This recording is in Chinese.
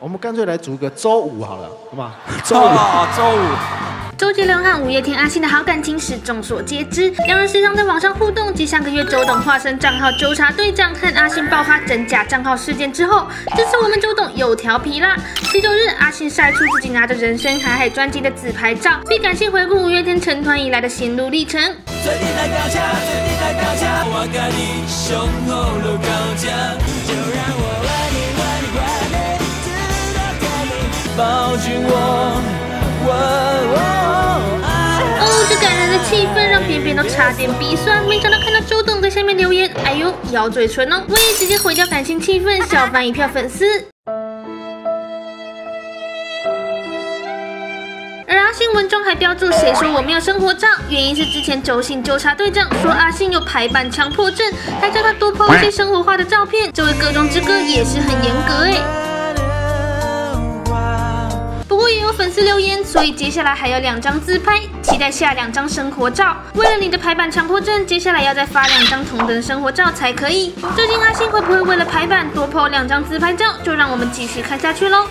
我们干脆来组个周五好了，好吗？周五，周五。周杰伦和五月天阿信的好感情是众所皆知，两人时常在网上互动。继上个月周董化身账号纠察队长和阿信爆发真假账号事件之后，这次我们周董又调皮啦。十九日，阿信晒出自己拿着人生海海专辑的自拍照，并感谢回顾五月天成团以来的心路历程。哦，这感人的气氛让边边都差点鼻酸。没想到看到周董在下面留言，哎呦，咬嘴唇哦，我也直接毁掉感情气氛，小翻一票粉丝。而阿信文中还标注，谁说我没有生活照？原因是之前周信纠察队长说阿信有排版强迫症，还叫他多拍一些生活化的照片。这位歌中之歌也是很严格哎。自留言，所以接下来还有两张自拍，期待下两张生活照。为了你的排版强迫症，接下来要再发两张同等生活照才可以。最近阿信会不会为了排版多拍两张自拍照？就让我们继续看下去喽。